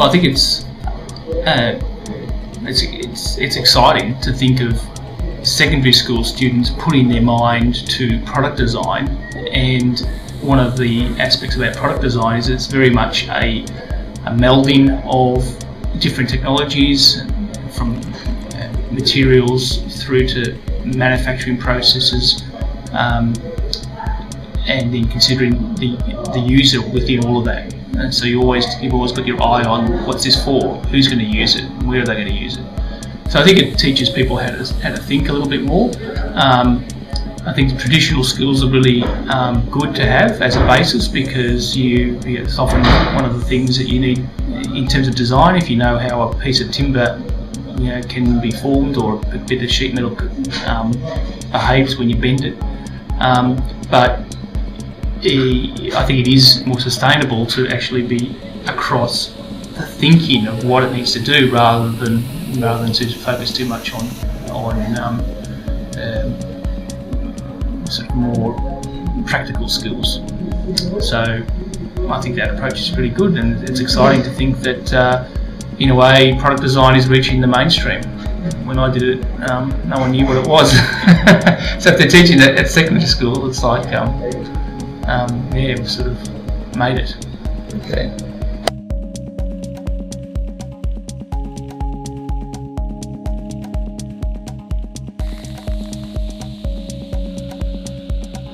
Well, I think it's uh, it's, it's it's exciting to think of secondary school students putting their mind to product design, and one of the aspects about product design is it's very much a, a melding of different technologies from uh, materials through to manufacturing processes. Um, and then considering the, the user within all of that. And so you always you've always got your eye on what's this for, who's going to use it, where are they going to use it. So I think it teaches people how to how to think a little bit more. Um, I think traditional skills are really um, good to have as a basis because you, it's often one of the things that you need in terms of design. If you know how a piece of timber you know, can be formed or a bit of sheet metal um, behaves when you bend it. Um, but I think it is more sustainable to actually be across the thinking of what it needs to do rather than rather than to focus too much on on um, um, sort of more practical skills. So I think that approach is pretty good, and it's exciting to think that uh, in a way product design is reaching the mainstream. When I did it, um, no one knew what it was. so if they're teaching it at secondary school, it's like um, yeah, we've sort of made it. Okay.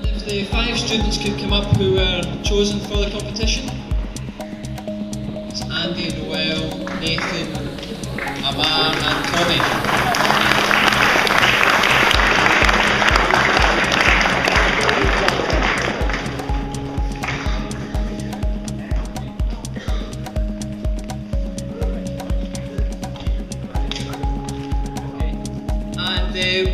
If the five students could come up who were chosen for the competition, it's Andy, Noel, Nathan, Amar and Tommy.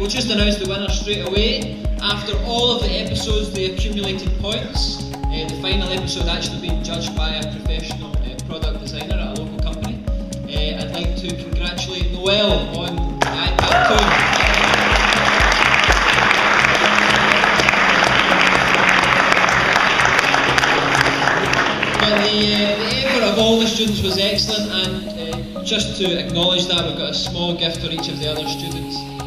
We'll just announce the winner straight away. After all of the episodes, the accumulated points, uh, the final episode actually being judged by a professional uh, product designer at a local company. Uh, I'd like to congratulate Noel on the iPad 2. But the, uh, the effort of all the students was excellent, and uh, just to acknowledge that, we've got a small gift for each of the other students.